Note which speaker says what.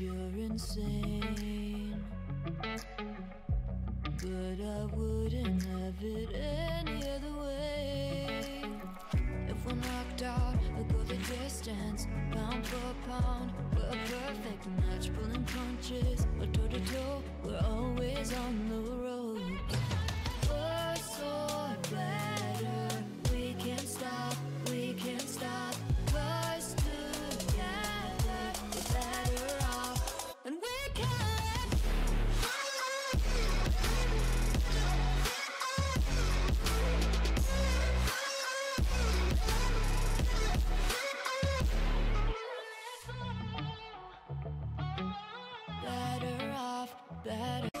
Speaker 1: you're insane. But I wouldn't have it any other way. If we're knocked out, we'll go the distance, pound for pound. We're a perfect match better.